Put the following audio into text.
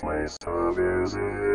place to visit.